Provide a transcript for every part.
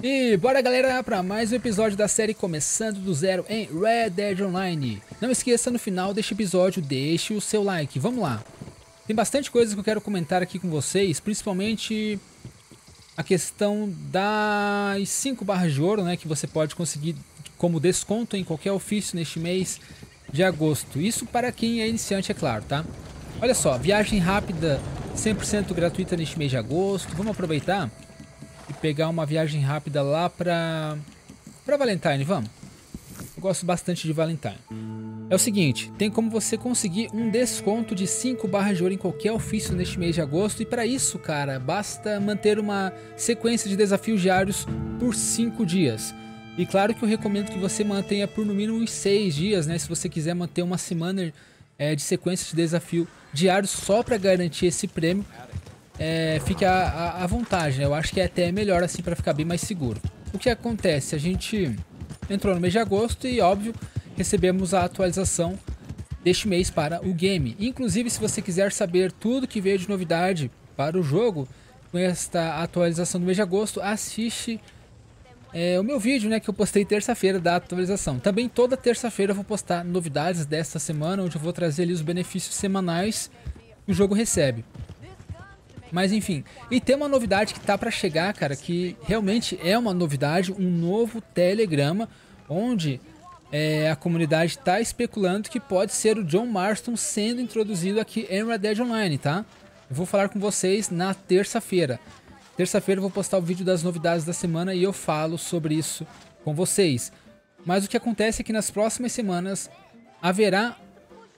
E bora galera para mais um episódio da série Começando do Zero em Red Dead Online. Não esqueça no final deste episódio, deixe o seu like, vamos lá. Tem bastante coisas que eu quero comentar aqui com vocês, principalmente a questão das 5 barras de ouro, né, que você pode conseguir como desconto em qualquer ofício neste mês de agosto. Isso para quem é iniciante, é claro, tá? Olha só, viagem rápida 100% gratuita neste mês de agosto. Vamos aproveitar e pegar uma viagem rápida lá pra, pra Valentine, vamos? Eu gosto bastante de Valentine. É o seguinte, tem como você conseguir um desconto de 5 barras de ouro em qualquer ofício neste mês de agosto. E para isso, cara, basta manter uma sequência de desafios diários por 5 dias. E claro que eu recomendo que você mantenha por no mínimo uns 6 dias, né? Se você quiser manter uma semana é, de sequência de desafio diário só para garantir esse prêmio, é, fique à, vontade. Né? Eu acho que é até melhor assim para ficar bem mais seguro. O que acontece? A gente entrou no mês de agosto e, óbvio, recebemos a atualização deste mês para o game. Inclusive, se você quiser saber tudo que veio de novidade para o jogo com esta atualização do mês de agosto, assiste é, o meu vídeo né, que eu postei terça-feira da atualização. Também toda terça-feira eu vou postar novidades desta semana, onde eu vou trazer ali os benefícios semanais que o jogo recebe. Mas enfim, e tem uma novidade que tá para chegar, cara, que realmente é uma novidade, um novo telegrama, onde é, a comunidade está especulando que pode ser o John Marston sendo introduzido aqui em Red Dead Online, tá? Eu vou falar com vocês na terça-feira. Terça-feira eu vou postar o vídeo das novidades da semana e eu falo sobre isso com vocês. Mas o que acontece é que nas próximas semanas haverá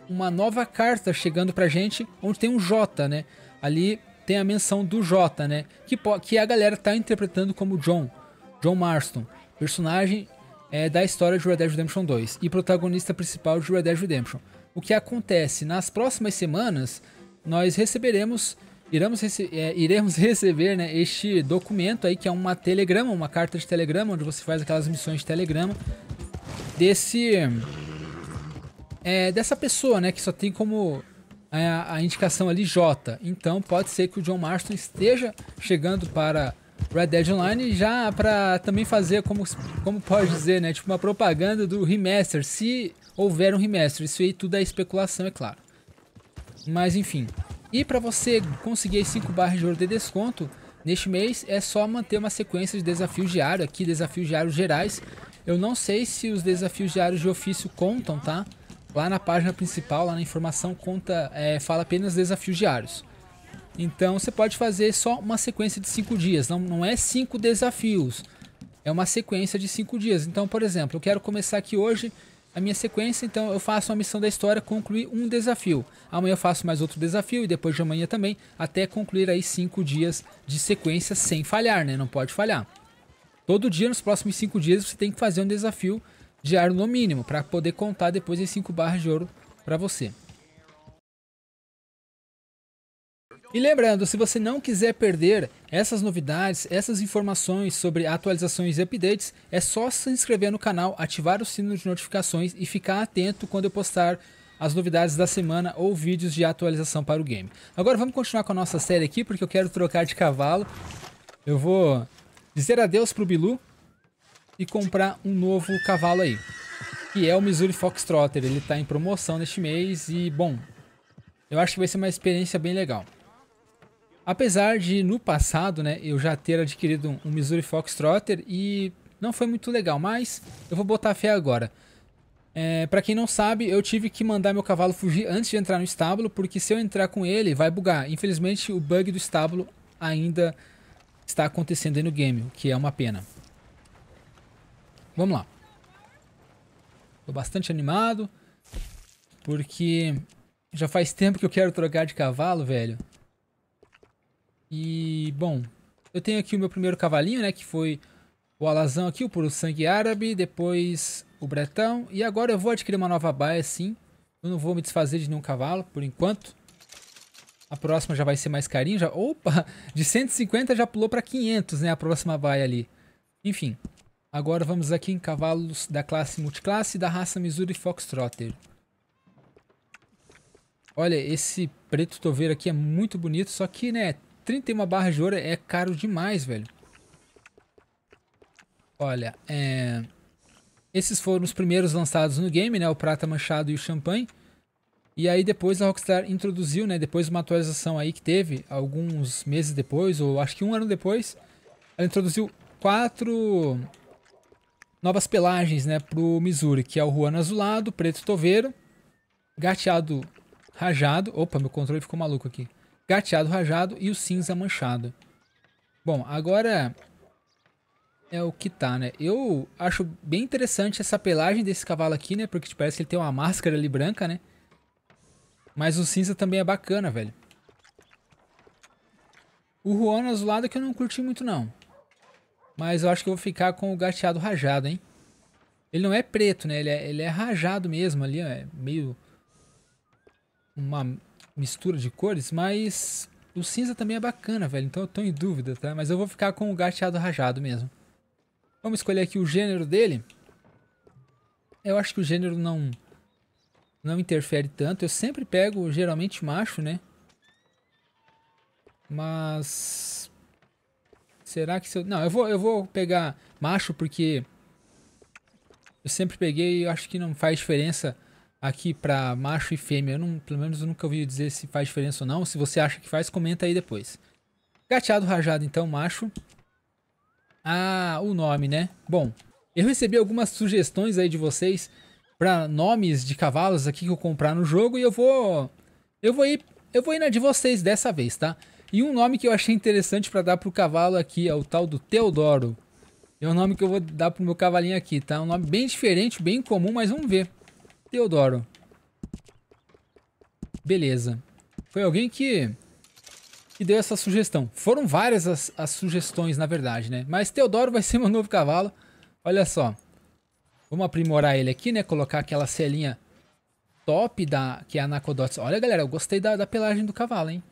uma nova carta chegando pra gente, onde tem um J, né? Ali tem a menção do J, né? Que, que a galera tá interpretando como John, John Marston, personagem é, da história de Red Dead Redemption 2 e protagonista principal de Red Dead Redemption. O que acontece? Nas próximas semanas, nós receberemos, iremos, rece é, iremos receber né, este documento aí, que é uma telegrama, uma carta de telegrama, onde você faz aquelas missões de telegrama, desse... É, dessa pessoa, né, que só tem como a, a, indicação ali J. Então pode ser que o John Marston esteja chegando para Red Dead Online já para também fazer como, como pode dizer, né, tipo uma propaganda do remaster, se houver um remaster. Isso aí tudo é especulação, é claro. Mas enfim. E para você conseguir 5 barras de ouro de desconto neste mês é só manter uma sequência de desafios diários aqui, desafios diários gerais. Eu não sei se os desafios diários de ofício contam, tá? Lá na página principal, lá na informação, conta, é, fala apenas desafios diários. Então você pode fazer só uma sequência de 5 dias, não, não é 5 desafios, é uma sequência de 5 dias. Então, por exemplo, eu quero começar aqui hoje a minha sequência, então eu faço uma missão da história, concluir um desafio. Amanhã eu faço mais outro desafio e depois de amanhã também, até concluir aí 5 dias de sequência sem falhar, né? Não pode falhar. Todo dia, nos próximos 5 dias, você tem que fazer um desafio diário no mínimo, para poder contar depois as 5 barras de ouro para você. E lembrando, se você não quiser perder essas novidades, essas informações sobre atualizações e updates, é só se inscrever no canal, ativar o sino de notificações e ficar atento quando eu postar as novidades da semana ou vídeos de atualização para o game. Agora vamos continuar com a nossa série aqui, porque eu quero trocar de cavalo. Eu vou dizer adeus pro Bilu, e comprar um novo cavalo aí. Que é o Missouri Foxtrotter. Ele está em promoção neste mês e, bom, eu acho que vai ser uma experiência bem legal. Apesar de, no passado, né, eu já ter adquirido um Missouri Foxtrotter e não foi muito legal, mas eu vou botar fé agora. É, para quem não sabe, eu tive que mandar meu cavalo fugir antes de entrar no estábulo, porque se eu entrar com ele, vai bugar. Infelizmente, o bug do estábulo ainda está acontecendo aí no game, o que é uma pena. Vamos lá. Tô bastante animado. Porque já faz tempo que eu quero trocar de cavalo, velho. E, bom, eu tenho aqui o meu primeiro cavalinho, né? Que foi o alazão aqui, o puro sangue árabe. Depois o bretão. E agora eu vou adquirir uma nova baia, sim. Eu não vou me desfazer de nenhum cavalo, por enquanto. A próxima já vai ser mais carinho. Já, opa, de 150 já pulou para 500, né? A próxima baia ali. Enfim, Agora vamos aqui em cavalos da classe multiclasse da raça Missouri Foxtrotter. Olha, esse preto toveiro aqui é muito bonito, só que, né, 31 barras de ouro é caro demais, velho. Olha, é... esses foram os primeiros lançados no game, né? O Prata Manchado e o Champanhe. E aí depois a Rockstar introduziu, né? Depois de uma atualização aí que teve, alguns meses depois, ou acho que um ano depois, ela introduziu quatro novas pelagens, né? Pro Missouri, que é o Ruano Azulado, Preto Toveiro, Gateado Rajado. Opa, meu controle ficou maluco aqui. Gateado Rajado e o Cinza Manchado. Bom, agora é o que tá, né? Eu acho bem interessante essa pelagem desse cavalo aqui, né? Porque parece que ele tem uma máscara ali branca, né? Mas o cinza também é bacana, velho. O Juan azulado é que eu não curti muito, não. Mas eu acho que eu vou ficar com o gateado rajado, hein? Ele não é preto, né? Ele é, ele é rajado mesmo ali, é meio... Uma mistura de cores, mas... O cinza também é bacana, velho. Então eu tô em dúvida, tá? Mas eu vou ficar com o gateado rajado mesmo. Vamos escolher aqui o gênero dele. Eu acho que o gênero não não interfere tanto. Eu sempre pego geralmente macho, né? Mas será que se eu não, eu vou eu vou pegar macho porque eu sempre peguei e acho que não faz diferença aqui para macho e fêmea. Eu não, pelo menos eu nunca ouvi dizer se faz diferença ou não. Se você acha que faz, comenta aí depois. Gateado rajado então, macho. Ah, o nome, né? Bom, eu recebi algumas sugestões aí de vocês para nomes de cavalos aqui que eu comprar no jogo e eu vou eu vou ir eu vou ir na de vocês dessa vez, tá? E um nome que eu achei interessante para dar pro cavalo aqui é o tal do Teodoro. É o nome que eu vou dar pro meu cavalinho aqui, tá? Um nome bem diferente, bem comum, mas vamos ver. Teodoro. Beleza. Foi alguém que que deu essa sugestão. Foram várias as, as sugestões, na verdade, né? Mas Teodoro vai ser meu novo cavalo. Olha só. Vamos aprimorar ele aqui, né? Colocar aquela selinha top da que é a Nakodots. Olha, galera, eu gostei da, da pelagem do cavalo, hein?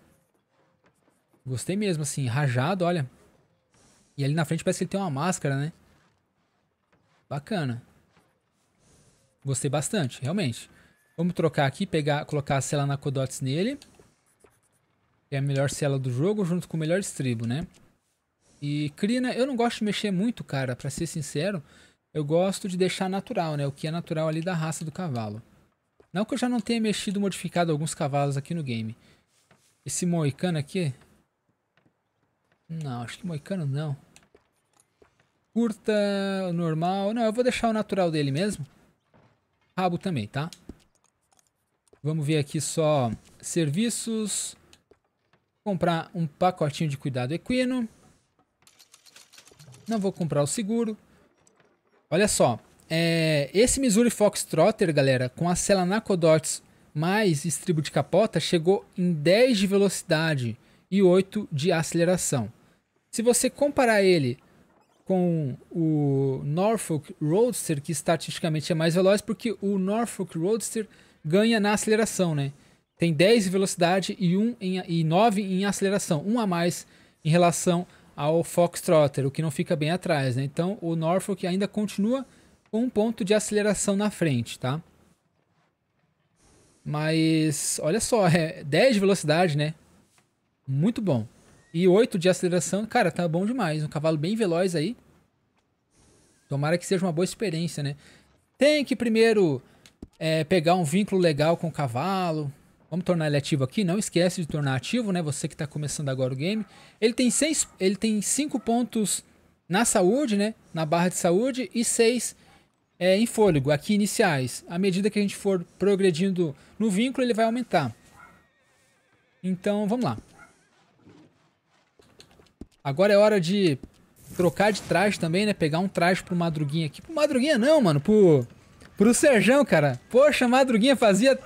Gostei mesmo, assim, rajado, olha. E ali na frente parece que ele tem uma máscara, né? Bacana. Gostei bastante, realmente. Vamos trocar aqui, pegar, colocar a cela Nakodots nele é a melhor cela do jogo junto com o melhor estribo, né? E crina, eu não gosto de mexer muito, cara, para ser sincero. Eu gosto de deixar natural, né? O que é natural ali da raça do cavalo. Não que eu já não tenha mexido, modificado alguns cavalos aqui no game. Esse moicano aqui... Não, acho que moicano não. Curta, normal... Não, eu vou deixar o natural dele mesmo. Rabo também, tá? Vamos ver aqui só serviços comprar um pacotinho de cuidado equino. Não vou comprar o seguro. Olha só, é, esse Missouri Foxtrotter, galera, com a cela Nacodots mais estribo de capota, chegou em 10 de velocidade e 8 de aceleração. Se você comparar ele com o Norfolk Roadster, que estatisticamente é mais veloz, porque o Norfolk Roadster ganha na aceleração, né? tem 10 em velocidade e, 1 em, e 9 em aceleração, um a mais em relação ao Foxtrotter, o que não fica bem atrás. Né? Então o Norfolk ainda continua com um ponto de aceleração na frente, tá? Mas olha só, é 10 de velocidade, né? Muito bom. E 8 de aceleração, cara, tá bom demais. Um cavalo bem veloz aí. Tomara que seja uma boa experiência, né? Tem que primeiro é, pegar um vínculo legal com o cavalo, Vamos tornar ele ativo aqui. Não esquece de tornar ativo, né? Você que está começando agora o game. Ele tem seis, ele tem cinco pontos na saúde, né? Na barra de saúde e seis é, em fôlego, aqui iniciais. À medida que a gente for progredindo no vínculo, ele vai aumentar. Então, vamos lá. Agora é hora de trocar de traje também, né? Pegar um traje pro Madruguinha aqui. Pro Madruguinha não, mano. Pro, pro Serjão, cara. Poxa, Madruguinha fazia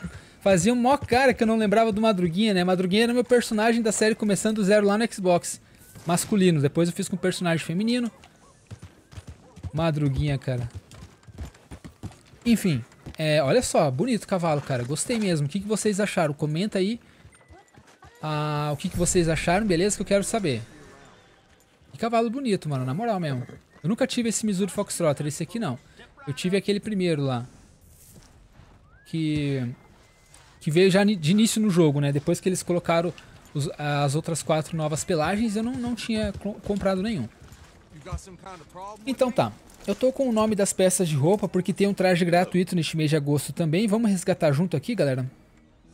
Fazia um mó cara que eu não lembrava do Madruguinha, né? Madruguinha era meu personagem da série começando do zero lá no Xbox. Masculino. Depois eu fiz com um personagem feminino. Madruguinha, cara. Enfim. É, olha só, bonito o cavalo, cara. Gostei mesmo. O que, que vocês acharam? Comenta aí ah, o que, que vocês acharam, beleza? Que eu quero saber. Que cavalo bonito, mano. Na moral mesmo. Eu nunca tive esse Missouri Foxtrotter. Esse aqui não. Eu tive aquele primeiro lá. Que que veio já de início no jogo, né? Depois que eles colocaram os, as outras quatro novas pelagens, eu não, não tinha comprado nenhum. Então tá. Eu tô com o nome das peças de roupa porque tem um traje gratuito neste mês de agosto também. Vamos resgatar junto aqui, galera.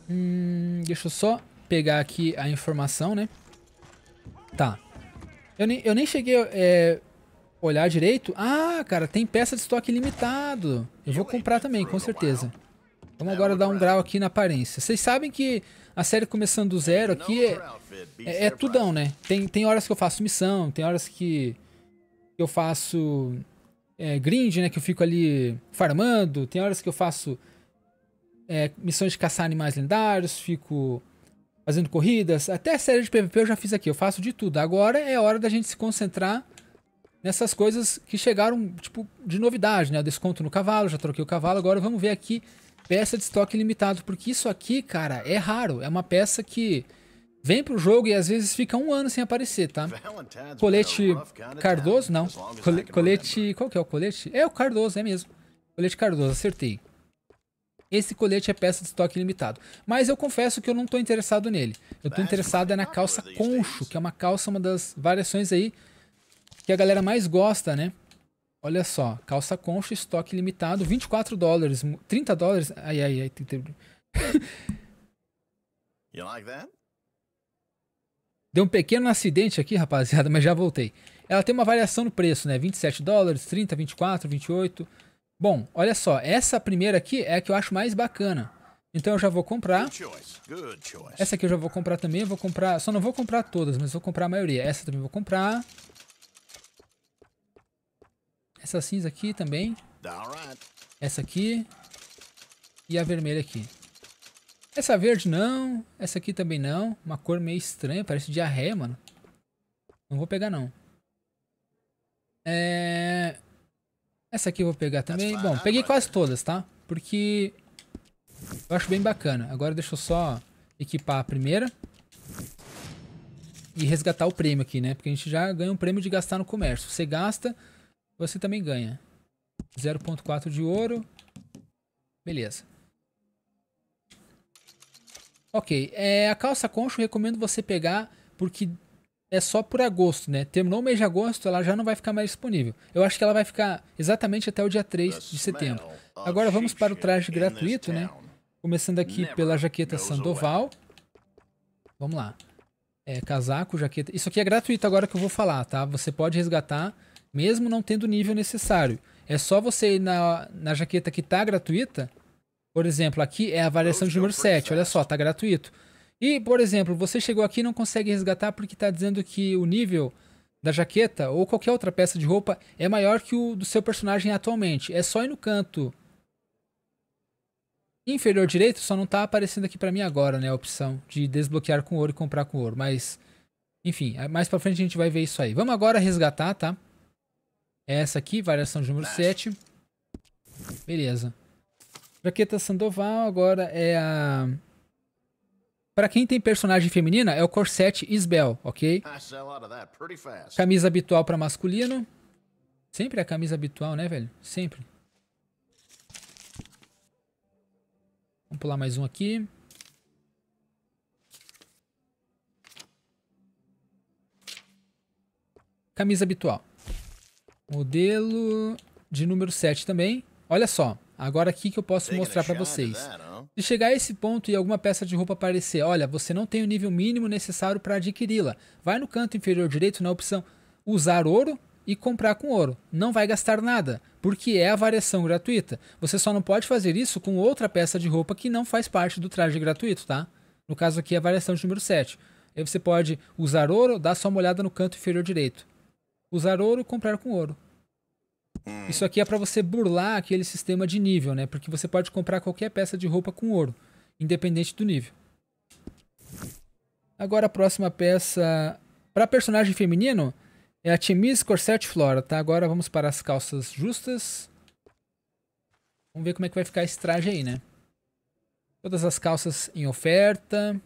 Hum, deixa eu só pegar aqui a informação, né? Tá. Eu nem, eu nem cheguei é, olhar direito. Ah, cara, tem peça de estoque limitado. Eu vou comprar também, com certeza. Vamos agora dar um grau aqui na aparência. Vocês sabem que a série começando do zero aqui é, é, é tudão, né? Tem, tem horas que eu faço missão, tem horas que eu faço é, grind, né? Que eu fico ali farmando. Tem horas que eu faço é, missões de caçar animais lendários, fico fazendo corridas. Até a série de PVP eu já fiz aqui, eu faço de tudo. Agora é hora da gente se concentrar nessas coisas que chegaram, tipo, de novidade, né? O desconto no cavalo, já troquei o cavalo. Agora vamos ver aqui peça de estoque limitado, porque isso aqui, cara, é raro. É uma peça que vem pro jogo e às vezes fica um ano sem aparecer, tá? Colete Cardoso? Não. colete... Qual que é o colete? É o Cardoso, é mesmo. Colete Cardoso, acertei. Esse colete é peça de estoque limitado. Mas eu confesso que eu não estou interessado nele. Eu estou interessado é na calça concho, que é uma calça, uma das variações aí que a galera mais gosta, né? Olha só, calça concha, estoque limitado, 24 dólares, 30 dólares. Ai, ai, ai. you like that? Deu um pequeno acidente aqui, rapaziada, mas já voltei. Ela tem uma variação no preço, né? 27 dólares, 30, 24, 28. Bom, olha só, essa primeira aqui é a que eu acho mais bacana. Então eu já vou comprar. Essa aqui eu já vou comprar também, eu vou comprar, só não vou comprar todas, mas vou comprar a maioria. Essa também vou comprar. Essa cinza aqui também. Essa aqui. E a vermelha aqui. Essa verde não. Essa aqui também não. Uma cor meio estranha. Parece diarreia, mano. Não vou pegar, não. É... Essa aqui eu vou pegar também. Bom, peguei quase todas, tá? Porque eu acho bem bacana. Agora deixa eu só equipar a primeira. E resgatar o prêmio aqui, né? Porque a gente já ganha um prêmio de gastar no comércio. Você gasta, você também ganha. 0.4 de ouro. Beleza. Ok, é, a calça concho eu recomendo você pegar porque é só por agosto, né? Terminou o mês de agosto, ela já não vai ficar mais disponível. Eu acho que ela vai ficar exatamente até o dia 3 de setembro. Agora vamos para o traje gratuito, né? Começando aqui pela jaqueta Sandoval. Vamos lá. É, casaco, jaqueta. Isso aqui é gratuito agora que eu vou falar, tá? Você pode resgatar mesmo não tendo o nível necessário. É só você ir na, na jaqueta que está gratuita. Por exemplo, aqui é a variação de número 7. Olha só, está gratuito. E, por exemplo, você chegou aqui e não consegue resgatar porque está dizendo que o nível da jaqueta ou qualquer outra peça de roupa é maior que o do seu personagem atualmente. É só ir no canto inferior direito, só não está aparecendo aqui para mim agora, né, a opção de desbloquear com ouro e comprar com ouro, mas enfim, mais para frente a gente vai ver isso aí. Vamos agora resgatar, tá? Essa aqui, variação de número 7. Beleza. Jaqueta Sandoval agora é a... Pra quem tem personagem feminina, é o corset Isbel, ok? Camisa habitual para masculino. Sempre é a camisa habitual, né, velho? Sempre. Vamos pular mais um aqui. Camisa habitual. Modelo de número 7 também. Olha só, agora aqui que eu posso mostrar para vocês. Se chegar a esse ponto e alguma peça de roupa aparecer, olha, você não tem o nível mínimo necessário para adquiri-la. Vai no canto inferior direito na opção usar ouro e comprar com ouro. Não vai gastar nada, porque é a variação gratuita. Você só não pode fazer isso com outra peça de roupa que não faz parte do traje gratuito, tá? No caso aqui é a variação de número 7. Aí você pode usar ouro, dar só uma olhada no canto inferior direito. Usar ouro, comprar com ouro. Hum. Isso aqui é para você burlar aquele sistema de nível, né? Porque você pode comprar qualquer peça de roupa com ouro, independente do nível. Agora a próxima peça para personagem feminino é a Chemise Corset Flora, tá? Agora vamos para as calças justas. Vamos ver como é que vai ficar esse traje aí, né? Todas as calças em oferta.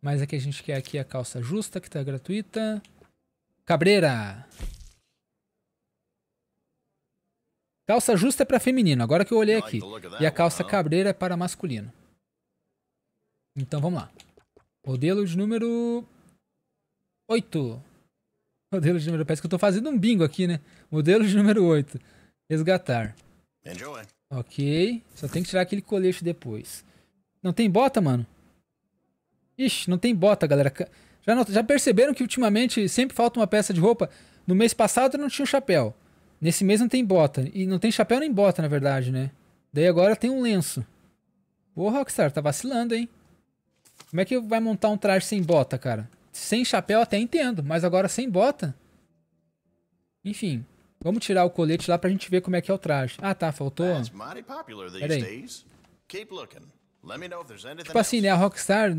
Mas aqui a gente quer aqui a calça justa, que está gratuita. Cabreira. Calça justa é para feminino, agora que eu olhei aqui. E a calça cabreira é para masculino. Então vamos lá. Modelo de número 8. Modelo de número... Parece que eu tô fazendo um bingo aqui, né? Modelo de número 8. Resgatar. Enjoy. Ok. Só tem que tirar aquele colete depois. Não tem bota, mano? Ixi, não tem bota, galera. Já, não, já perceberam que ultimamente sempre falta uma peça de roupa? No mês passado não tinha um chapéu. Nesse mês não tem bota. E não tem chapéu nem bota, na verdade, né? Daí agora tem um lenço. Ô, Rockstar, tá vacilando, hein? Como é que vai montar um traje sem bota, cara? Sem chapéu até entendo, mas agora sem bota? Enfim, vamos tirar o colete lá pra gente ver como é que é o traje. Ah, tá, faltou... Pera aí. Tipo assim, né, a Rockstar,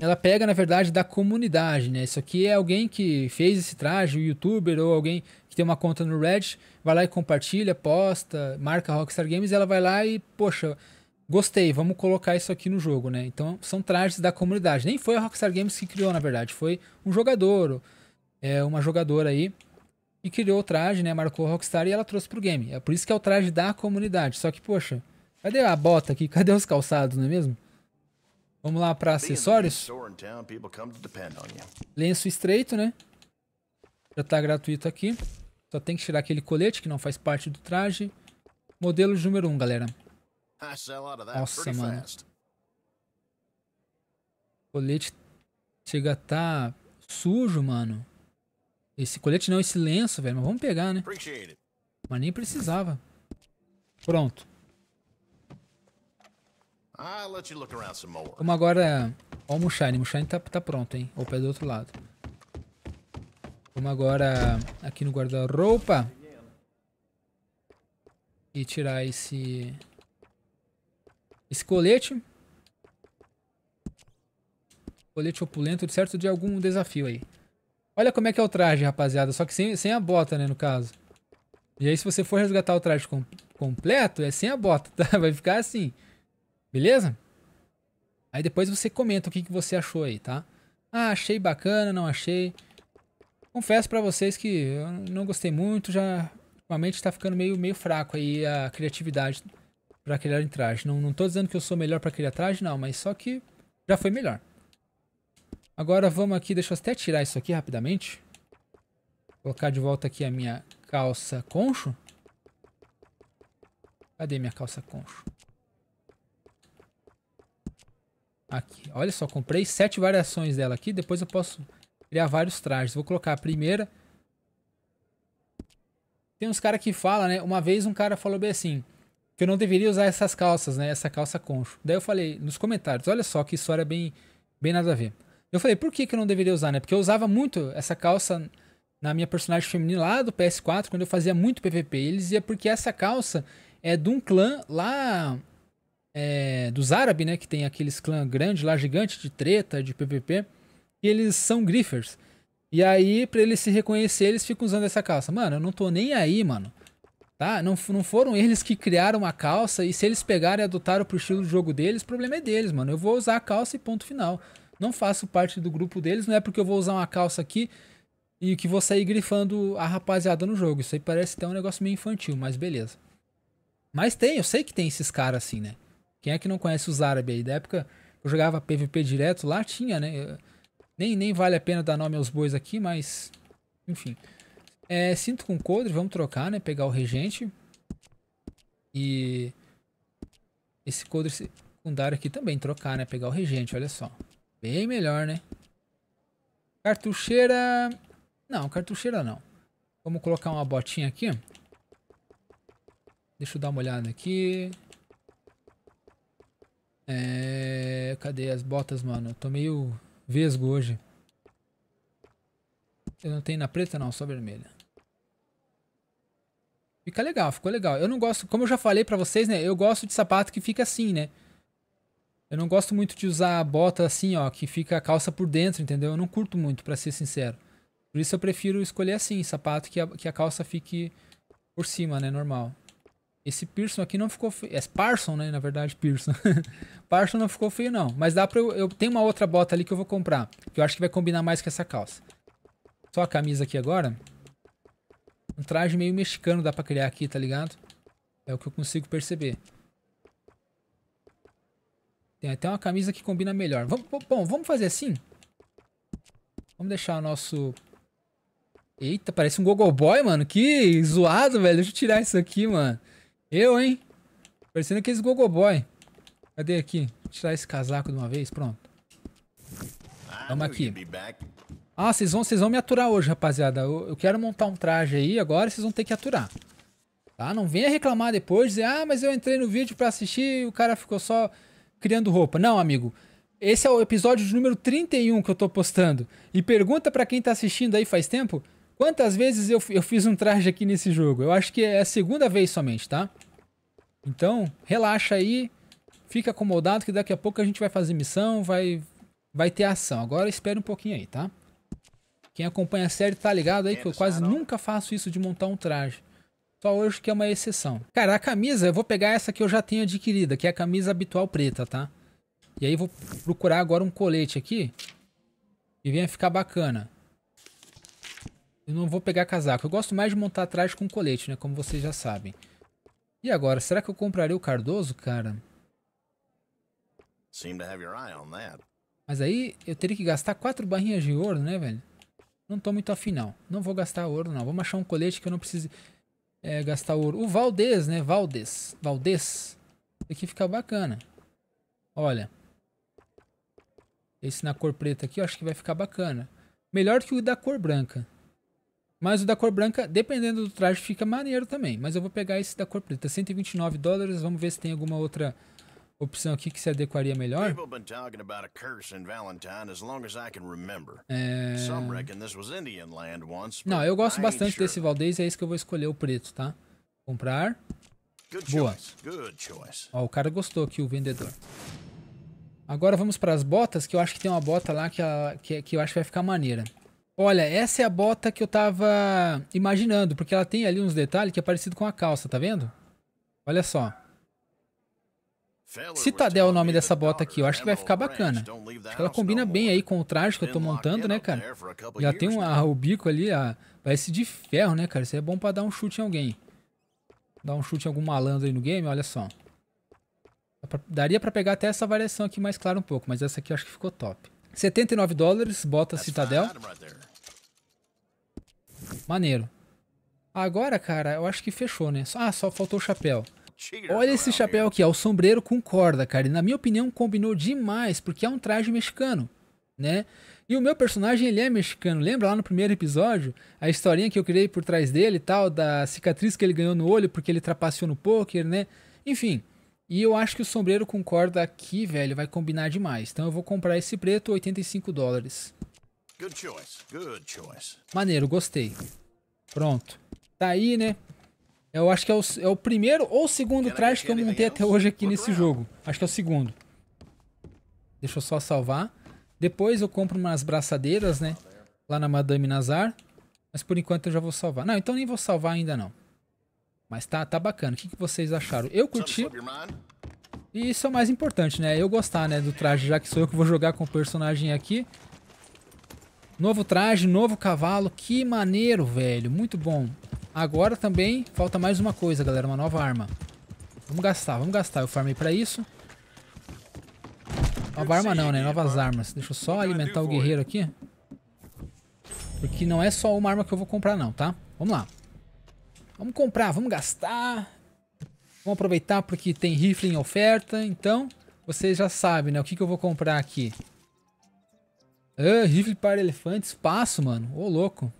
ela pega, na verdade, da comunidade, né? Isso aqui é alguém que fez esse traje, um youtuber ou alguém que tem uma conta no Reddit, vai lá e compartilha, posta, marca Rockstar Games ela vai lá e, poxa, gostei, vamos colocar isso aqui no jogo, né? Então, são trajes da comunidade. Nem foi a Rockstar Games que criou, na verdade, foi um jogador, é, uma jogadora aí, e criou o traje, né? Marcou Rockstar e ela trouxe pro game. É por isso que é o traje da comunidade. Só que, poxa, cadê a bota aqui? Cadê os calçados, não é mesmo? Vamos lá para acessórios. Lenço estreito, né? Já tá gratuito aqui. Só tem que tirar aquele colete que não faz parte do traje. Modelo de número 1, um, galera. Nossa, mano. Colete chega a tá sujo, mano. Esse colete não, esse lenço, velho. Mas vamos pegar, né? Mas nem precisava. Pronto. Vamos agora... Ó o Mushine. Mushine tá, tá pronto, hein? Ou pé do outro lado. Vamos agora aqui no guarda-roupa. E tirar esse... Esse colete. Colete opulento, certo de algum desafio aí. Olha como é que é o traje, rapaziada. Só que sem, sem a bota, né, no caso. E aí, se você for resgatar o traje com, completo, é sem a bota, tá? Vai ficar assim. Beleza? Aí depois você comenta o que, que você achou aí, tá? Ah, achei bacana, não achei. Confesso para vocês que eu não gostei muito, já ultimamente tá ficando meio, meio fraco aí a criatividade para criar em traje. Não, não tô dizendo que eu sou melhor para criar traje, não, mas só que já foi melhor. Agora vamos aqui, deixa eu até tirar isso aqui rapidamente. Colocar de volta aqui a minha calça concho. Cadê minha calça concho? Aqui, olha só, comprei sete variações dela aqui. Depois eu posso criar vários trajes. Vou colocar a primeira. Tem uns caras que falam, né? Uma vez um cara falou bem assim, que eu não deveria usar essas calças, né? Essa calça concho. Daí eu falei nos comentários, olha só que história bem, bem nada a ver. Eu falei, por que, que eu não deveria usar, né? Porque eu usava muito essa calça na minha personagem feminina lá do PS4, quando eu fazia muito PVP. Eles diziam porque essa calça é de um clã lá é, dos árabes, né? Que tem aqueles clãs grandes lá, gigantes de treta, de PVP. E eles são griffers. E aí, pra eles se reconhecer, eles ficam usando essa calça. Mano, eu não tô nem aí, mano. Tá? Não, não foram eles que criaram a calça. E se eles pegarem e adotaram pro estilo de jogo deles, o problema é deles, mano. Eu vou usar a calça e ponto final. Não faço parte do grupo deles. Não é porque eu vou usar uma calça aqui e que vou sair grifando a rapaziada no jogo. Isso aí parece até um negócio meio infantil, mas beleza. Mas tem, eu sei que tem esses caras assim, né? Quem é que não conhece os árabes aí? Da época eu jogava PVP direto, lá tinha, né? Nem, nem vale a pena dar nome aos bois aqui, mas... Enfim. É, cinto com coldre, vamos trocar, né? Pegar o regente. E... Esse coldre secundário aqui também trocar, né? Pegar o regente, olha só. Bem melhor, né? Cartucheira... Não, cartucheira não. Vamos colocar uma botinha aqui. Deixa eu dar uma olhada aqui. É... Cadê as botas, mano? Eu tô meio vesgo hoje. Eu não tenho na preta não, só vermelha. Fica legal, ficou legal. Eu não gosto, como eu já falei pra vocês, né? Eu gosto de sapato que fica assim, né? Eu não gosto muito de usar a bota assim, ó, que fica a calça por dentro, entendeu? Eu não curto muito, pra ser sincero. Por isso eu prefiro escolher assim, sapato que a, que a calça fique por cima, né? Normal. Esse Pearson aqui não ficou feio. É Parson, né? Na verdade, Pearson. Parson não ficou feio, não. Mas dá pra eu... Eu tenho uma outra bota ali que eu vou comprar. Que eu acho que vai combinar mais com essa calça. Só a camisa aqui agora. Um traje meio mexicano dá pra criar aqui, tá ligado? É o que eu consigo perceber. Tem até uma camisa que combina melhor. Bom, vamos fazer assim? Vamos deixar o nosso Eita, parece um Gogo Boy, mano. Que zoado, velho. Deixa eu tirar isso aqui, mano. Eu, hein? Parecendo aqueles Gogo Boy. Cadê aqui? Vou tirar esse casaco de uma vez, pronto. Vamos aqui. Ah, vocês vão, vocês vão me aturar hoje, rapaziada. Eu, eu, quero montar um traje aí, agora vocês vão ter que aturar. Tá? Não venha reclamar depois, dizer, ah, mas eu entrei no vídeo pra assistir e o cara ficou só criando roupa. Não, amigo. Esse é o episódio de número 31 que eu tô postando. E pergunta pra quem tá assistindo aí faz tempo, quantas vezes eu, eu fiz um traje aqui nesse jogo? Eu acho que é a segunda vez somente, tá? Então, relaxa aí, fica acomodado que daqui a pouco a gente vai fazer missão, vai, vai ter ação. Agora espere um pouquinho aí, tá? Quem acompanha a série tá ligado aí que eu quase nunca faço isso de montar um traje. Só hoje que é uma exceção. Cara, a camisa, eu vou pegar essa que eu já tenho adquirida, que é a camisa habitual preta, tá? E aí vou procurar agora um colete aqui. E venha ficar bacana. Eu não vou pegar casaco. Eu gosto mais de montar traje com colete, né? Como vocês já sabem. E agora, será que eu compraria o Cardoso, cara? Mas aí eu teria que gastar quatro barrinhas de ouro, né, velho? Não tô muito afim, não. Não vou gastar ouro, não. Vamos achar um colete que eu não precise é, gastar ouro. O Valdez, né? Valdez. Valdez. Aqui fica bacana. Olha. Esse na cor preta aqui eu acho que vai ficar bacana. Melhor que o da cor branca. Mas o da cor branca, dependendo do traje, fica maneiro também. Mas eu vou pegar esse da cor preta. 129 dólares. Vamos ver se tem alguma outra opção aqui que se adequaria melhor. É... Não, eu gosto bastante desse Valdez, é esse que eu vou escolher o preto, tá? Comprar. Boa. Ó, o cara gostou aqui, o vendedor. Agora vamos para as botas, que eu acho que tem uma bota lá que, que, que eu acho que vai ficar maneira. Olha, essa é a bota que eu tava imaginando, porque ela tem ali uns detalhes que é parecido com a calça, tá vendo? Olha só. Citadel é o nome dessa bota aqui, eu acho que vai ficar bacana. Acho que ela combina bem aí com o traje que eu tô montando, né, cara? Já tem um, a, o bico ali, a, parece de ferro, né, cara? Isso é bom pra dar um chute em alguém. Dar um chute em algum malandro aí no game, olha só. Daria pra pegar até essa variação aqui mais clara um pouco, mas essa aqui eu acho que ficou top. 79 dólares, bota Citadel. Maneiro. Agora, cara, eu acho que fechou, né? Ah, só faltou o chapéu. Olha esse chapéu aqui, é o sombreiro com corda, cara. E na minha opinião combinou demais, porque é um traje mexicano, né? E o meu personagem, ele é mexicano. Lembra lá no primeiro episódio? A historinha que eu criei por trás dele e tal, da cicatriz que ele ganhou no olho porque ele trapaceou no poker, né? Enfim. E eu acho que o sombreiro com corda aqui, velho, vai combinar demais. Então eu vou comprar esse preto, 85 dólares. Good choice, good choice. Maneiro, gostei. Pronto. Tá aí, né? Eu acho que é o, é o primeiro ou segundo traje que eu montei até hoje aqui nesse jogo. Acho que é o segundo. Deixa eu só salvar. Depois eu compro umas braçadeiras, né? Lá na Madame Nazar. Mas por enquanto eu já vou salvar. Não, então nem vou salvar ainda não. Mas tá, tá bacana. O que, que vocês acharam? Eu curti. E isso é o mais importante, né? Eu gostar, né, do traje, já que sou eu que vou jogar com o personagem aqui. Novo traje, novo cavalo. Que maneiro, velho. Muito bom. Agora também falta mais uma coisa, galera. Uma nova arma. Vamos gastar, vamos gastar. Eu farmei pra isso. Nova arma não, né? Novas armas. Deixa eu só alimentar o guerreiro aqui. Porque não é só uma arma que eu vou comprar não, tá? Vamos lá. Vamos comprar, vamos gastar. Vamos aproveitar porque tem rifle em oferta. Então, vocês já sabem, né? O que, que eu vou comprar aqui. Ah, rifle para elefantes. Espaço, mano. Ô, louco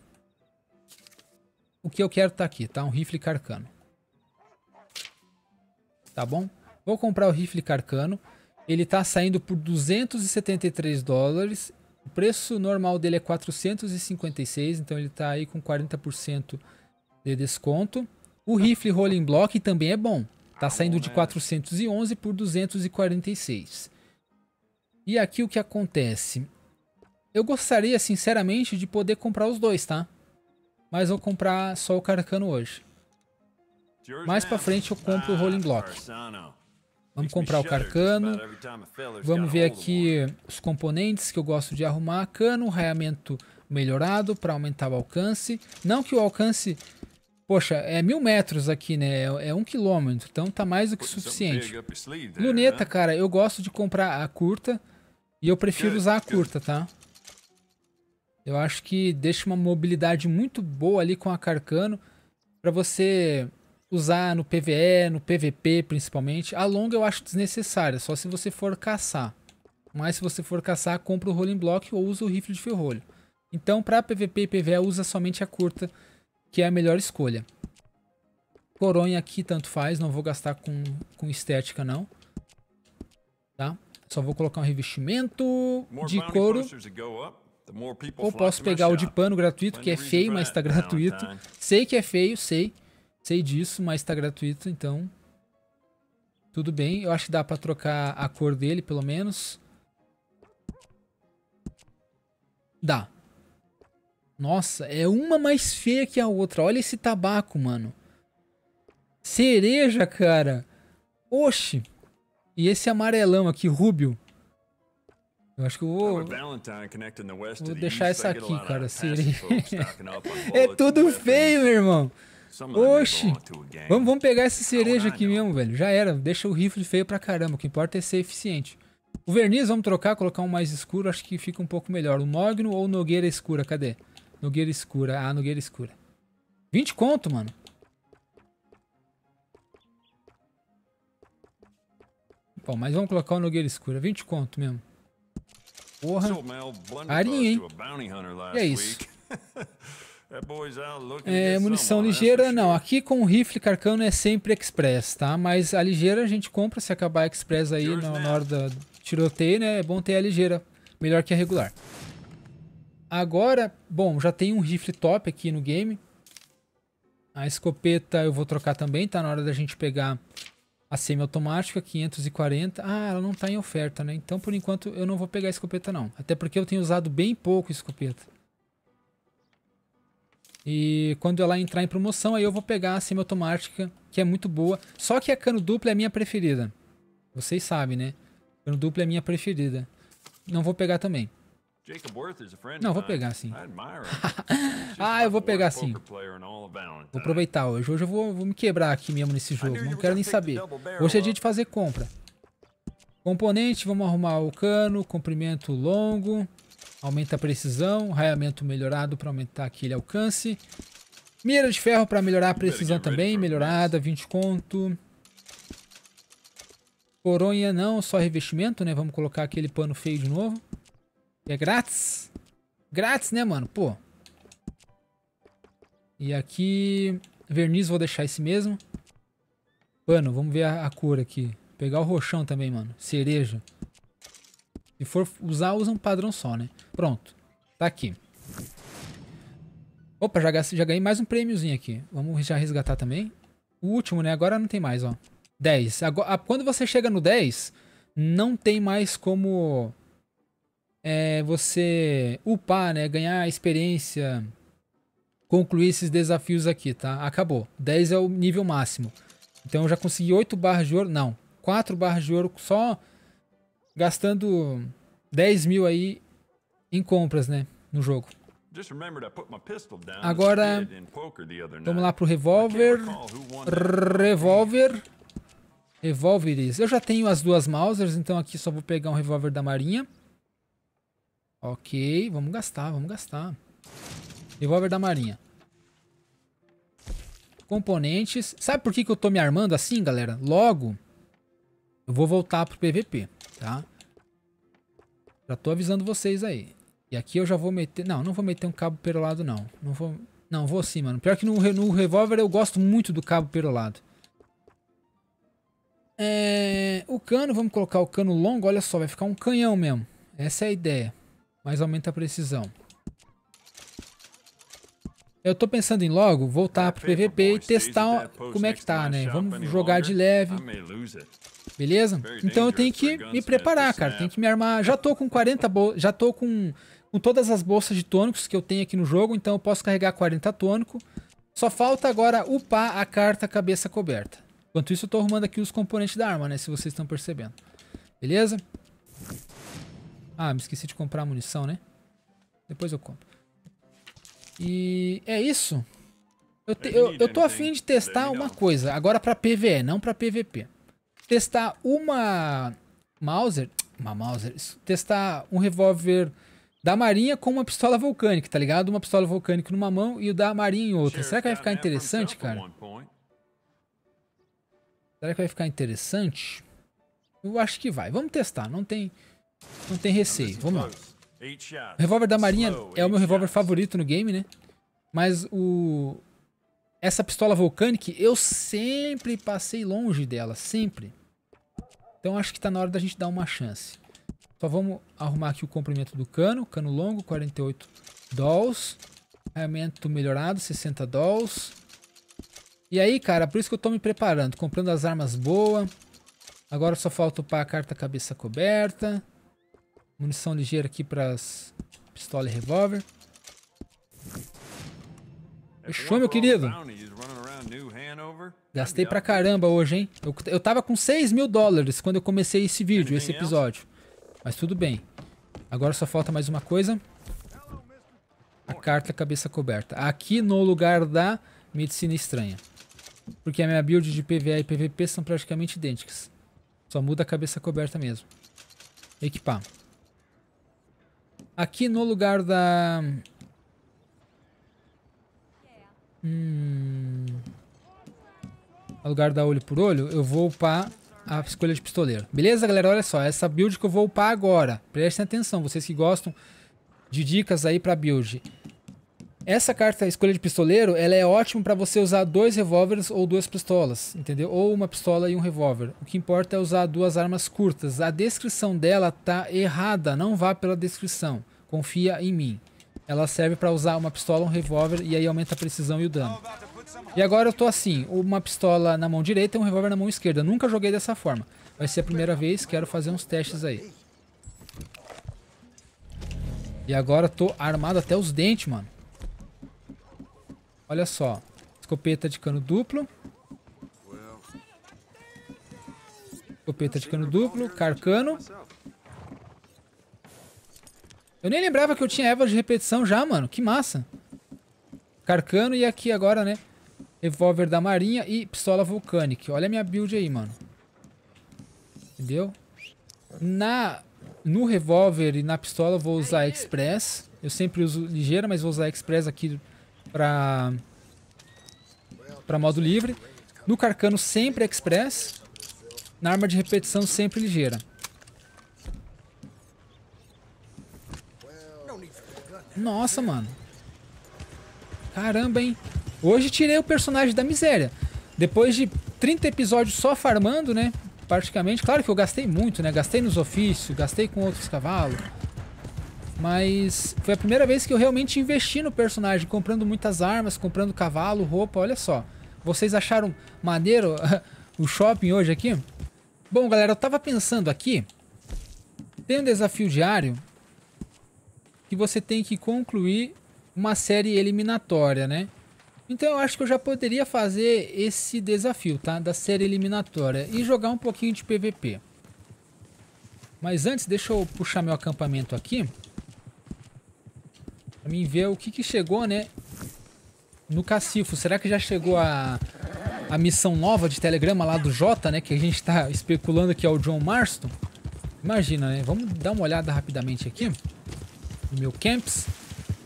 o que eu quero tá aqui, tá? Um rifle carcano. Tá bom? Vou comprar o rifle carcano. Ele tá saindo por 273 dólares. O preço normal dele é 456, então ele tá aí com 40% de desconto. O rifle Rolling Block também é bom. Tá saindo de 411 por 246. E aqui o que acontece? Eu gostaria, sinceramente, de poder comprar os dois, tá? Mas vou comprar só o Carcano hoje. Mais pra frente eu compro o Rolling Block. Vamos comprar o Carcano. Vamos ver aqui os componentes que eu gosto de arrumar. Cano, raiamento melhorado para aumentar o alcance. Não que o alcance... Poxa, é mil metros aqui, né? É, é um quilômetro, então tá mais do que suficiente. Luneta, cara, eu gosto de comprar a curta e eu prefiro usar a curta, tá? Eu acho que deixa uma mobilidade muito boa ali com a Carcano para você usar no PVE, no PVP principalmente. A longa eu acho desnecessária, só se você for caçar. Mas se você for caçar, compra o Rolling Block ou usa o rifle de ferrolho. Então, para PVP e PVE, usa somente a curta, que é a melhor escolha. Coronha aqui tanto faz, não vou gastar com, com estética não. Tá? Só vou colocar um revestimento de couro. Ou posso pegar o de pano gratuito, que é feio, mas está gratuito. Sei que é feio, sei. Sei disso, mas está gratuito, então... Tudo bem. Eu acho que dá para trocar a cor dele, pelo menos. Dá. Nossa, é uma mais feia que a outra. Olha esse tabaco, mano. Cereja, cara. Oxi. E esse amarelão aqui, rúbio. Eu acho que eu vou, vou deixar essa aqui, cara. Cereja. é tudo feio, meu irmão. Oxi. Vamos, vamos pegar essa cereja aqui mesmo, velho. Já era. Deixa o rifle feio pra caramba. O que importa é ser eficiente. O verniz vamos trocar, colocar um mais escuro. Acho que fica um pouco melhor. O mogno ou nogueira escura? Cadê? Nogueira escura. Ah, nogueira escura. 20 conto, mano. Bom, mas vamos colocar o Nogueira Escura. 20 conto mesmo. Porra. Carinho, hein? E é isso. É, munição ligeira, não. Aqui com o rifle carcano é sempre express, tá? Mas a ligeira a gente compra se acabar a express aí na, na hora da tiroteio, né? É bom ter a ligeira. Melhor que a regular. Agora, bom, já tem um rifle top aqui no game. A escopeta eu vou trocar também, tá na hora da gente pegar a semi-automática, 540. Ah, ela não está em oferta, né? Então, por enquanto, eu não vou pegar a escopeta, não. Até porque eu tenho usado bem pouco escopeta. E quando ela entrar em promoção, aí eu vou pegar a semi-automática, que é muito boa. Só que a cano dupla é a minha preferida. Vocês sabem, né? Cano dupla é a minha preferida. Não vou pegar também. Não, vou pegar sim. ah, eu vou pegar sim. Vou aproveitar hoje. Hoje eu vou, vou me quebrar aqui mesmo nesse jogo. Não quero nem saber. Hoje é dia de fazer compra. Componente, vamos arrumar o cano, comprimento longo, aumenta a precisão, raiamento melhorado para aumentar aquele alcance. Mira de ferro para melhorar a precisão também, melhorada, 20 conto. Coronha não, só revestimento, né? Vamos colocar aquele pano feio de novo. É grátis? Grátis, né, mano? Pô. E aqui... Verniz, vou deixar esse mesmo. Pano, vamos ver a, a cor aqui. Pegar o roxão também, mano. Cereja. Se for usar, usa um padrão só, né? Pronto. Tá aqui. Opa, já, já ganhei mais um prêmiozinho aqui. Vamos já resgatar também. O último, né? Agora não tem mais, ó. 10. Agora, quando você chega no 10, não tem mais como é, você upar, né? Ganhar experiência, concluir esses desafios aqui, tá? Acabou. 10 é o nível máximo. Então eu já consegui 8 barras de ouro. Não, 4 barras de ouro só gastando 10 mil aí em compras, né? No jogo. Agora, vamos lá pro revólver. Revólver. Revólveres. Eu já tenho as duas Mausers, então aqui só vou pegar um revólver da marinha. Ok, vamos gastar, vamos gastar. Revolver da marinha. Componentes. Sabe por que, que eu tô me armando assim, galera? Logo, eu vou voltar pro PVP, tá? Já tô avisando vocês aí. E aqui eu já vou meter... Não, não vou meter um cabo perolado, não. Não vou... Não, vou sim, mano. Pior que no, no revólver eu gosto muito do cabo perolado. É... O cano, vamos colocar o cano longo. Olha só, vai ficar um canhão mesmo. Essa é a ideia mas aumenta a precisão. Eu tô pensando em logo voltar pro PVP e testar como é que tá, né? Vamos jogar de leve. Beleza? Então eu tenho que me preparar, cara. Tenho que me armar. Já tô com 40 Já tô com, com todas as bolsas de tônicos que eu tenho aqui no jogo. Então eu posso carregar 40 tônico. Só falta agora upar a carta cabeça coberta. Enquanto isso eu tô arrumando aqui os componentes da arma, né? Se vocês estão percebendo. Beleza? Ah, me esqueci de comprar munição, né? Depois eu compro. E é isso. Eu, te, eu, eu tô afim de testar uma coisa. Agora pra PVE, não pra PVP. Testar uma Mauser. Uma Mauser. Testar um revólver da Marinha com uma pistola vulcânica, tá ligado? Uma pistola vulcânica numa mão e o da Marinha em outra. Será que vai ficar interessante, cara? Será que vai ficar interessante? Eu acho que vai. Vamos testar. Não tem, não tem receio. Vamos lá. O revólver da Marinha é o meu revólver favorito no game, né? Mas o... Essa pistola Volcanic, eu sempre passei longe dela. Sempre. Então acho que tá na hora da gente dar uma chance. Só vamos arrumar aqui o comprimento do cano. Cano longo, 48 dolls. Armamento melhorado, 60 dolls. E aí, cara, por isso que eu tô me preparando. Comprando as armas boas. Agora só falta upar a carta cabeça coberta. Munição ligeira aqui para as pistola e revólver. Fechou, meu querido? Gastei pra caramba hoje, hein? Eu, eu tava com 6 mil dólares quando eu comecei esse vídeo, esse episódio. Mas tudo bem. Agora só falta mais uma coisa. A carta cabeça coberta. Aqui no lugar da medicina estranha. Porque a minha build de PVA e PVP são praticamente idênticas. Só muda a cabeça coberta mesmo. Equipar. Aqui no lugar da... Hum... No lugar da olho por olho, eu vou upar a escolha de pistoleiro. Beleza, galera? Olha só, essa build que eu vou upar agora. Prestem atenção, vocês que gostam de dicas aí pra build. Essa carta escolha de pistoleiro, ela é ótima para você usar dois revólveres ou duas pistolas, entendeu? Ou uma pistola e um revólver. O que importa é usar duas armas curtas. A descrição dela tá errada, não vá pela descrição. Confia em mim. Ela serve para usar uma pistola, um revólver e aí aumenta a precisão e o dano. E agora eu tô assim, uma pistola na mão direita e um revólver na mão esquerda. Nunca joguei dessa forma. Vai ser a primeira vez, quero fazer uns testes aí. E agora tô armado até os dentes, mano. Olha só. Escopeta de cano duplo. Escopeta de cano duplo. Carcano. Eu nem lembrava que eu tinha erva de repetição já, mano. Que massa. Carcano e aqui agora, né? Revólver da marinha e pistola vulcânica. Olha a minha build aí, mano. Entendeu? Na, no revólver e na pistola eu vou usar Express. Eu sempre uso ligeira, mas vou usar Express aqui para para modo livre. No Carcano sempre Express. Na arma de repetição sempre ligeira. Nossa, mano. Caramba, hein? Hoje tirei o personagem da miséria. Depois de 30 episódios só farmando, né? Praticamente. Claro que eu gastei muito, né? Gastei nos ofícios, gastei com outros cavalos. Mas foi a primeira vez que eu realmente investi no personagem, comprando muitas armas, comprando cavalo, roupa, olha só. Vocês acharam maneiro o shopping hoje aqui? Bom, galera, eu tava pensando aqui. Tem um desafio diário que você tem que concluir uma série eliminatória, né? Então eu acho que eu já poderia fazer esse desafio, tá? Da série eliminatória e jogar um pouquinho de PVP. Mas antes, deixa eu puxar meu acampamento aqui. Pra mim ver o que, que chegou, né? No cacifo. Será que já chegou a, a missão nova de telegrama lá do Jota, né? Que a gente tá especulando que é o John Marston. Imagina, né? Vamos dar uma olhada rapidamente aqui. No meu camps.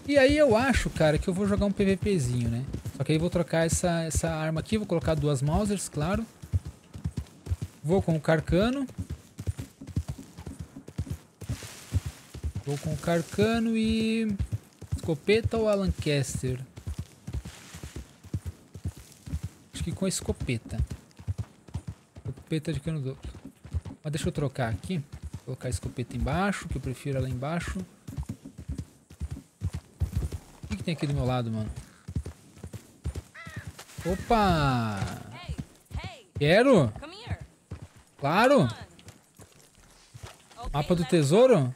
E aí eu acho, cara, que eu vou jogar um PVPzinho, né? Só que aí eu vou trocar essa, essa arma aqui. Vou colocar duas Mausers, claro. Vou com o Carcano. Vou com o Carcano e... Escopeta ou a Lancaster? Acho que com a escopeta. Escopeta de cano duplo. Mas deixa eu trocar aqui. Colocar a escopeta embaixo, que eu prefiro ela embaixo. O que, que tem aqui do meu lado, mano? Opa! Quero! Claro! Mapa do tesouro?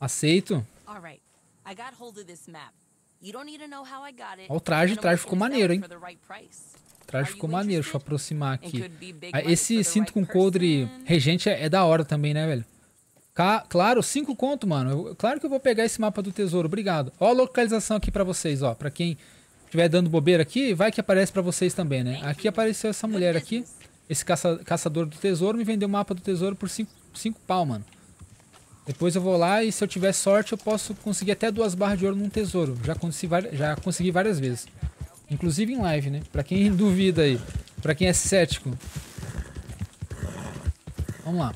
Aceito. Olha o traje, o traje ficou maneiro, hein? O traje ficou maneiro, deixa eu aproximar aqui. Ah, esse cinto com coldre regente é, é, da hora também, né, velho? Claro, 5 conto, mano. Claro que eu vou pegar esse mapa do tesouro, obrigado. Ó a localização aqui pra vocês, ó. Pra quem estiver dando bobeira aqui, vai que aparece pra vocês também, né? Aqui apareceu essa mulher aqui. Esse caça caçador do tesouro me vendeu o mapa do tesouro por 5 pau, mano. Depois eu vou lá e se eu tiver sorte eu posso conseguir até duas barras de ouro num tesouro. Já consegui, já consegui várias vezes. Inclusive em live, né? Pra quem duvida aí. Pra quem é cético. Vamos lá.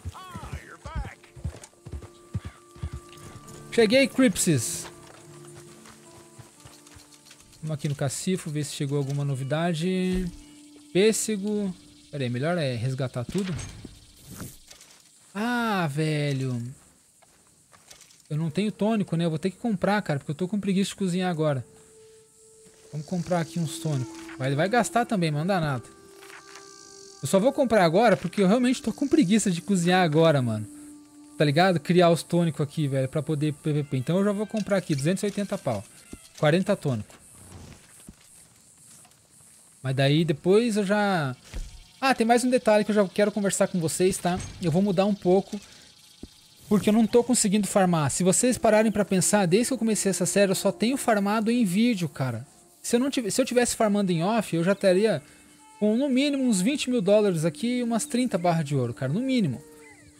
Cheguei, Cripsis. Vamos aqui no cacifo, ver se chegou alguma novidade. Pêssego. Pera aí, melhor é resgatar tudo. Ah, velho. Eu não tenho tônico, né? Eu vou ter que comprar, cara, porque eu tô com preguiça de cozinhar agora. Vamos comprar aqui uns tônicos. Vai, vai gastar também, mas não dá nada. Eu só vou comprar agora porque eu realmente tô com preguiça de cozinhar agora, mano. Tá ligado? Criar os tônicos aqui, velho, pra poder PVP. Então eu já vou comprar aqui, 280 pau. 40 tônico. Mas daí depois eu já... Ah, tem mais um detalhe que eu já quero conversar com vocês, tá? Eu vou mudar um pouco porque eu não tô conseguindo farmar. Se vocês pararem para pensar, desde que eu comecei essa série, eu só tenho farmado em vídeo, cara. Se eu, não tivesse, se eu tivesse farmando em off, eu já estaria com no mínimo uns 20 mil dólares aqui e umas 30 barras de ouro, cara, no mínimo.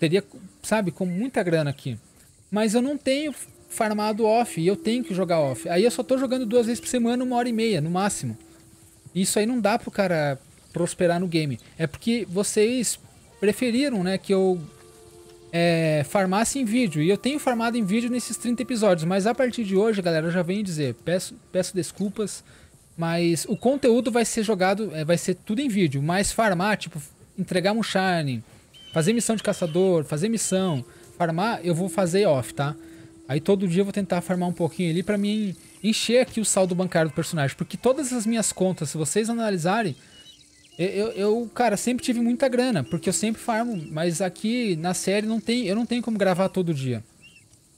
Teria, sabe, com muita grana aqui. Mas eu não tenho farmado off e eu tenho que jogar off. Aí eu só tô jogando duas vezes por semana, uma hora e meia, no máximo. Isso aí não dá pro cara prosperar no game. É porque vocês preferiram, né, que eu é, farmasse em vídeo. E eu tenho farmado em vídeo nesses 30 episódios. Mas a partir de hoje, galera, eu já venho dizer, peço, peço desculpas. Mas o conteúdo vai ser jogado, é, vai ser tudo em vídeo. Mas farmar, tipo, entregar um shine, fazer missão de caçador, fazer missão, farmar, eu vou fazer off, tá? Aí todo dia eu vou tentar farmar um pouquinho ali pra mim encher aqui o saldo bancário do personagem. Porque todas as minhas contas, se vocês analisarem, eu, eu, cara, sempre tive muita grana, porque eu sempre farmo, mas aqui na série não tem, eu não tenho como gravar todo dia.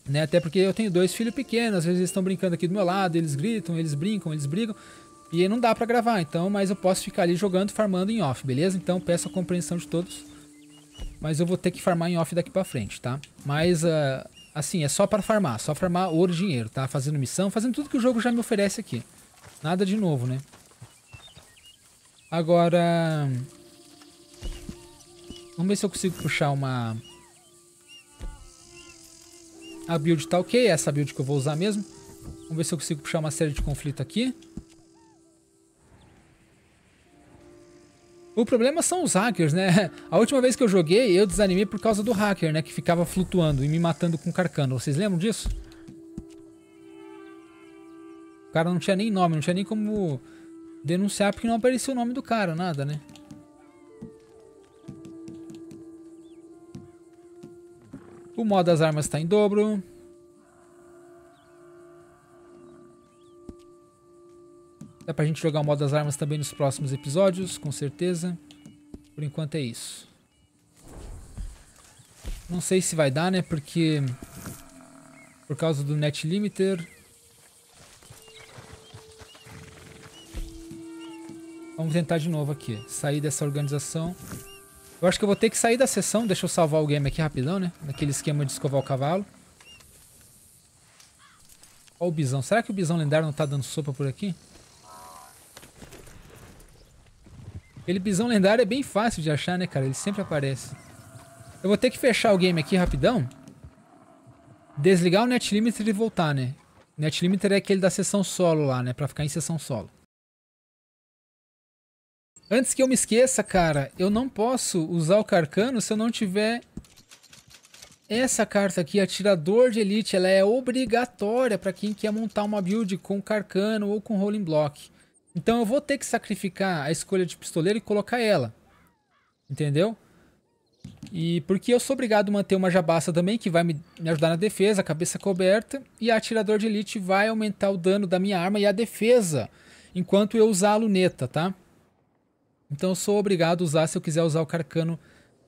Né? Até porque eu tenho dois filhos pequenos, às vezes eles estão brincando aqui do meu lado, eles gritam, eles brincam, eles brigam. E aí não dá pra gravar, então, mas eu posso ficar ali jogando, farmando em off, beleza? Então peço a compreensão de todos. Mas eu vou ter que farmar em off daqui pra frente, tá? Mas, uh, assim, é só para farmar, só farmar ouro e dinheiro, tá? Fazendo missão, fazendo tudo que o jogo já me oferece aqui. Nada de novo, né? Agora... Vamos ver se eu consigo puxar uma... A build tá ok, essa build que eu vou usar mesmo. Vamos ver se eu consigo puxar uma série de conflito aqui. O problema são os hackers, né? A última vez que eu joguei, eu desanimei por causa do hacker, né? Que ficava flutuando e me matando com carcano. Vocês lembram disso? O cara não tinha nem nome, não tinha nem como denunciar porque não aparecia o nome do cara, nada, né? O modo das armas está em dobro. Dá pra gente jogar o modo das armas também nos próximos episódios, com certeza. Por enquanto é isso. Não sei se vai dar, né? Porque... Por causa do net limiter, Vamos tentar de novo aqui. Sair dessa organização. Eu acho que eu vou ter que sair da sessão. Deixa eu salvar o game aqui rapidão, né? Naquele esquema de escovar o cavalo. Olha o bisão. Será que o bisão lendário não tá dando sopa por aqui? Aquele bisão lendário é bem fácil de achar, né, cara? Ele sempre aparece. Eu vou ter que fechar o game aqui rapidão. Desligar o Net Limiter e voltar, né? Net Limiter é aquele da sessão solo lá, né? Pra ficar em sessão solo. Antes que eu me esqueça, cara, eu não posso usar o Carcano se eu não tiver essa carta aqui, Atirador de Elite. Ela é obrigatória para quem quer montar uma build com Carcano ou com Rolling Block. Então eu vou ter que sacrificar a escolha de pistoleiro e colocar ela. Entendeu? E porque eu sou obrigado a manter uma jabaça também, que vai me, me ajudar na defesa, cabeça coberta. E a atirador de elite vai aumentar o dano da minha arma e a defesa, enquanto eu usar a luneta, tá? Então eu sou obrigado a usar se eu quiser usar o Carcano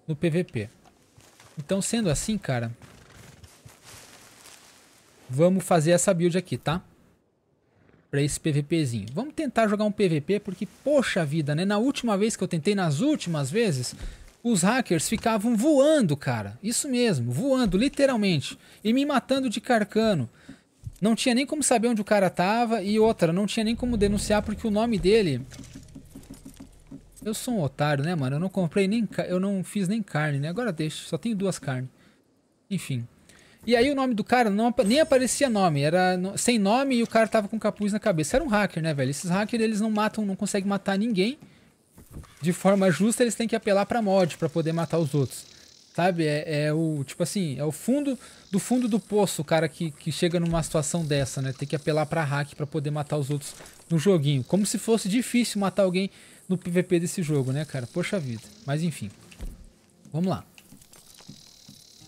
no PVP. Então sendo assim, cara... Vamos fazer essa build aqui, tá? Pra esse PVPzinho. Vamos tentar jogar um PVP, porque, poxa vida, né? Na última vez que eu tentei, nas últimas vezes, os hackers ficavam voando, cara. Isso mesmo, voando, literalmente. E me matando de carcano. Não tinha nem como saber onde o cara tava. E outra, não tinha nem como denunciar, porque o nome dele eu sou um otário, né, mano? Eu não comprei nem... Eu não fiz nem carne, né? Agora deixa. Só tenho duas carnes. Enfim. E aí o nome do cara não, nem aparecia nome, era sem nome e o cara tava com capuz na cabeça. Era um hacker, né, velho? Esses hackers, eles não matam, não conseguem matar ninguém de forma justa, eles têm que apelar pra mod para poder matar os outros. Sabe? É, é, o, tipo assim, é o fundo do fundo do poço o cara que, que chega numa situação dessa, né? Tem que apelar pra hack para poder matar os outros no joguinho. Como se fosse difícil matar alguém no PVP desse jogo, né, cara? Poxa vida. Mas enfim. Vamos lá.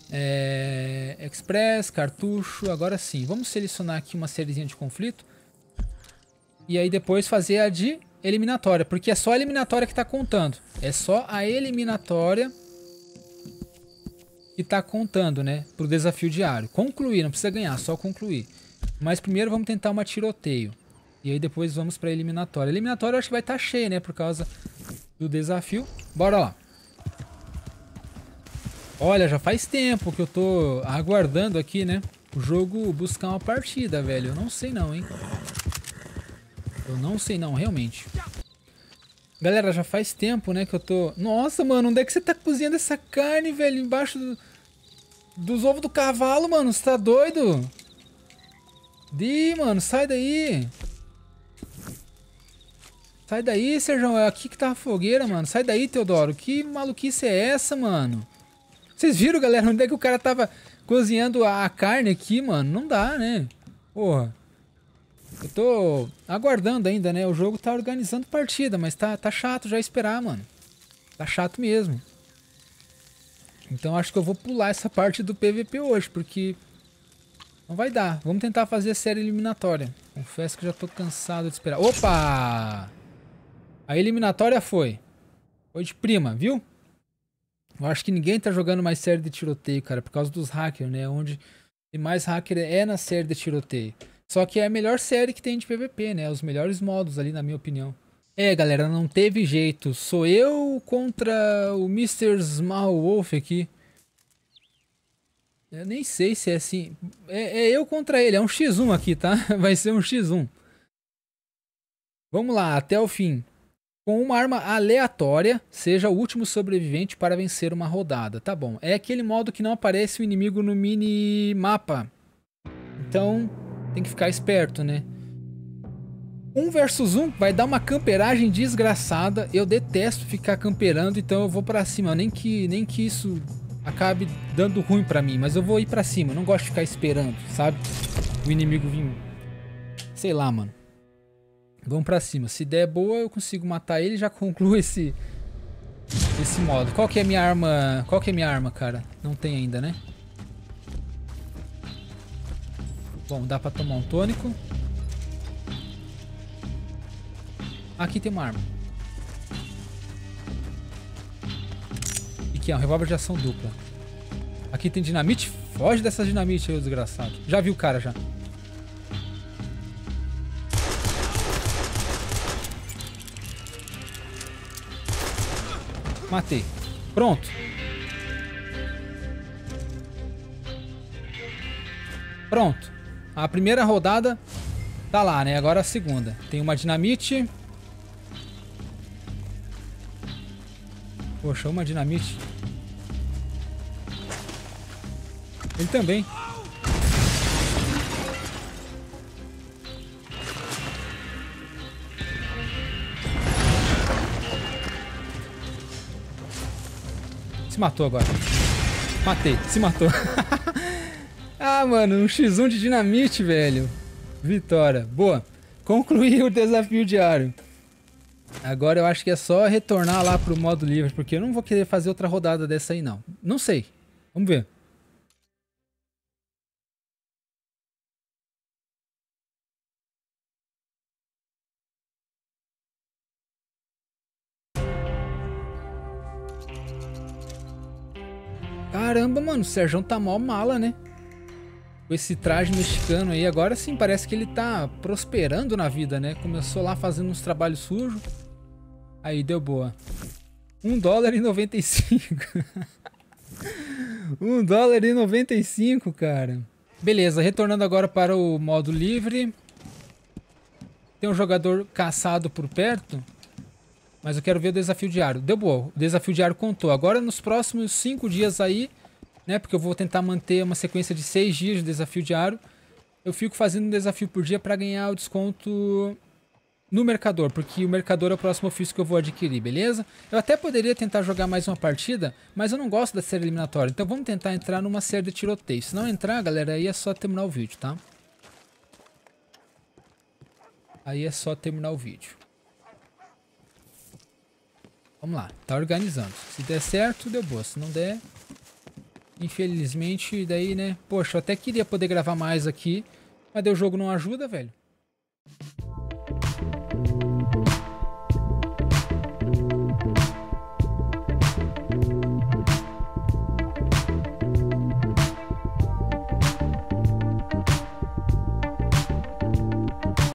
É, Express, cartucho, agora sim. Vamos selecionar aqui uma sériezinha de conflito. E aí depois fazer a de eliminatória, porque é só a eliminatória que está contando. É só a eliminatória que está contando, né? Pro desafio diário. Concluir, não precisa ganhar, só concluir. Mas primeiro vamos tentar uma tiroteio. E aí depois vamos para eliminatória. Eliminatória eu acho que vai estar tá cheia, né? Por causa do desafio. Bora lá. Olha, já faz tempo que eu tô aguardando aqui, né? O jogo buscar uma partida, velho. Eu não sei não, hein? Eu não sei não, realmente. Galera, já faz tempo, né, que eu tô... Nossa, mano, onde é que você tá cozinhando essa carne, velho? Embaixo do... dos ovos do cavalo, mano. Você tá doido? Di, mano, sai daí. Sai daí, Sérgio. É aqui que tá a fogueira, mano. Sai daí, Teodoro. Que maluquice é essa, mano? Vocês viram, galera, onde é que o cara tava cozinhando a carne aqui, mano? Não dá, né? Porra. Eu tô aguardando ainda, né? O jogo tá organizando partida, mas tá, tá chato já esperar, mano. Tá chato mesmo. Então acho que eu vou pular essa parte do PVP hoje, porque não vai dar. Vamos tentar fazer a série eliminatória. Confesso que já tô cansado de esperar. Opa! A eliminatória foi. Foi de prima, viu? Eu acho que ninguém tá jogando mais série de tiroteio, cara, por causa dos hackers, né? Onde tem mais hacker é na série de tiroteio. Só que é a melhor série que tem de PVP, né? Os melhores modos ali, na minha opinião. É, galera, não teve jeito. Sou eu contra o Mr. Small Wolf aqui. Eu nem sei se é assim. É, é eu contra ele. É um X1 aqui, tá? Vai ser um X1. Vamos lá, até o fim com uma arma aleatória, seja o último sobrevivente para vencer uma rodada. Tá bom, é aquele modo que não aparece o inimigo no mini mapa. Então, tem que ficar esperto, né? Um versus um vai dar uma camperagem desgraçada. Eu detesto ficar camperando, então eu vou para cima. Nem que, nem que isso acabe dando ruim para mim, mas eu vou ir para cima. Eu não gosto de ficar esperando, sabe? O inimigo vir. Sei lá, mano. Vamos pra cima. Se der boa, eu consigo matar ele e já concluo esse... Esse modo. Qual que é minha arma... Qual que é minha arma, cara? Não tem ainda, né? Bom, dá pra tomar um tônico. Aqui tem uma arma. E que é um revólver de ação dupla. Aqui tem dinamite. Foge dessa dinamite aí, desgraçado. Já vi o cara, já. Matei. Pronto. Pronto. A primeira rodada tá lá, né? Agora a segunda. Tem uma dinamite. Poxa, uma dinamite. Ele também. Se matou agora. Matei, se matou. ah, mano, um x1 de dinamite, velho. Vitória. Boa. Concluí o desafio diário. Agora eu acho que é só retornar lá pro modo livre, porque eu não vou querer fazer outra rodada dessa aí, não. Não sei. Vamos ver. Caramba, mano, o Sérgio tá mó mala, né? Com esse traje mexicano aí, agora sim, parece que ele tá prosperando na vida, né? Começou lá fazendo uns trabalhos sujos. Aí, deu boa. 1 dólar e 95. 1 dólar e 95, cara. Beleza, retornando agora para o modo livre. Tem um jogador caçado por perto. Mas eu quero ver o desafio diário. Deu boa. O desafio diário contou. Agora nos próximos 5 dias aí né? Porque eu vou tentar manter uma sequência de seis dias de desafio diário. Eu fico fazendo um desafio por dia para ganhar o desconto no mercador, porque o mercador é o próximo ofício que eu vou adquirir, beleza? Eu até poderia tentar jogar mais uma partida, mas eu não gosto da série eliminatória. Então vamos tentar entrar numa série de tiroteio. Se não entrar, galera, aí é só terminar o vídeo, tá? Aí é só terminar o vídeo. Vamos lá, tá organizando. Se der certo, deu boa. Se não der, infelizmente, daí, né? Poxa, eu até queria poder gravar mais aqui, mas o jogo não ajuda, velho.